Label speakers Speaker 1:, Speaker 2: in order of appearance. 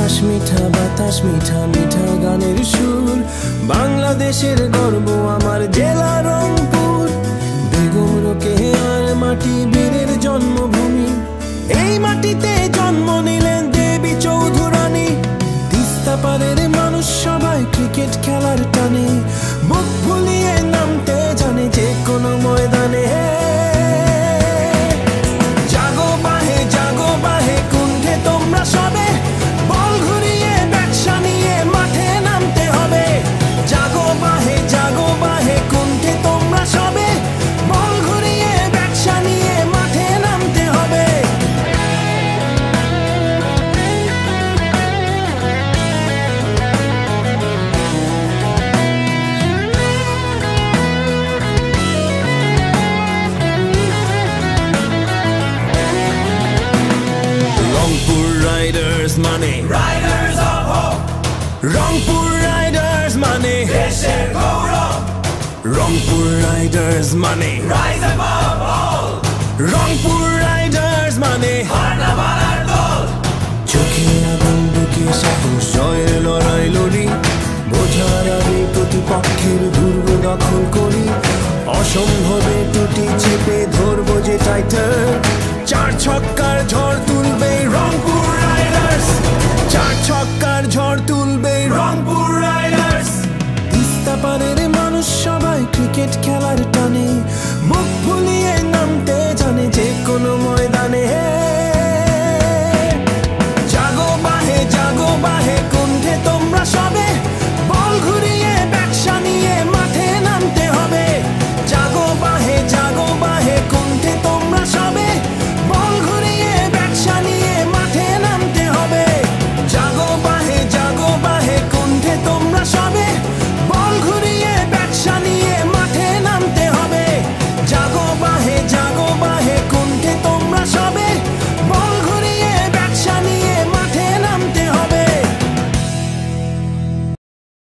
Speaker 1: আকাশ মিঠা বাতাস মিঠা মিঠা গানের সুর। বাংলাদেশের গর্ব আমার জেলা। রাইডার্স মানে
Speaker 2: Riders of hope,
Speaker 1: Rangpur riders মানে
Speaker 2: দেশের গৌরব,
Speaker 1: রংপুর রাইডার্স মানে
Speaker 2: rise above all,
Speaker 1: Rangpur riders মানে
Speaker 2: হারনা মারার দল,
Speaker 1: চোখে আগুন বুকে সাহস জয়ের লড়াই লড়ি বোঝার আগে প্রতিপক্ষের দুর্গ দখল করি অসম্ভবে টুটি চেপে ধরবো যে টাইটার চার ছক্কার ঝড় Book police.